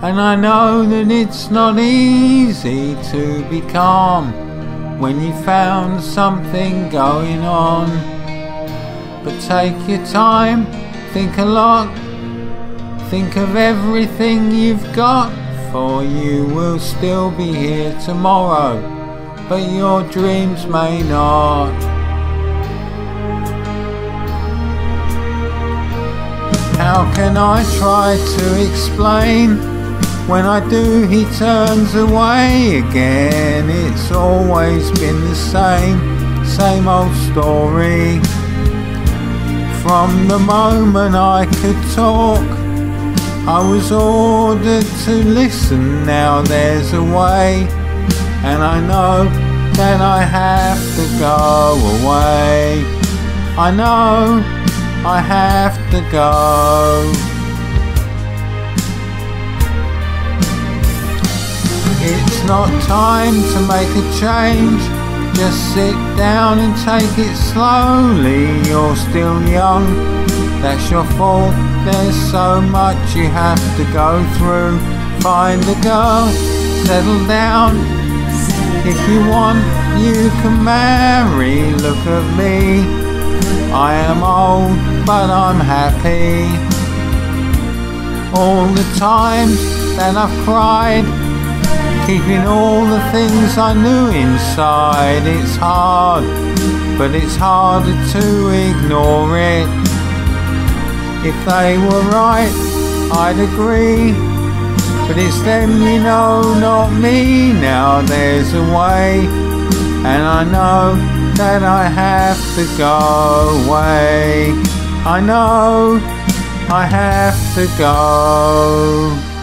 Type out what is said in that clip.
and I know that it's not easy to be calm when you found something going on. But take your time, think a lot, think of everything you've got, for you will still be here tomorrow, but your dreams may not. How can I try to explain? When I do, he turns away again. It's always been the same, same old story. From the moment I could talk, I was ordered to listen. Now there's a way, and I know that I have to go away. I know I have to go. Not time to make a change. Just sit down and take it slowly. You're still young, that's your fault. There's so much you have to go through. Find a girl, settle down. If you want, you can marry. Look at me. I am old, but I'm happy. All the times that I've cried, keeping all the things I knew inside. It's hard, but it's harder to ignore it. If they were right, I'd agree. But it's them, you know, not me. Now there's a way, and I know that I have to go away. I know I have to go.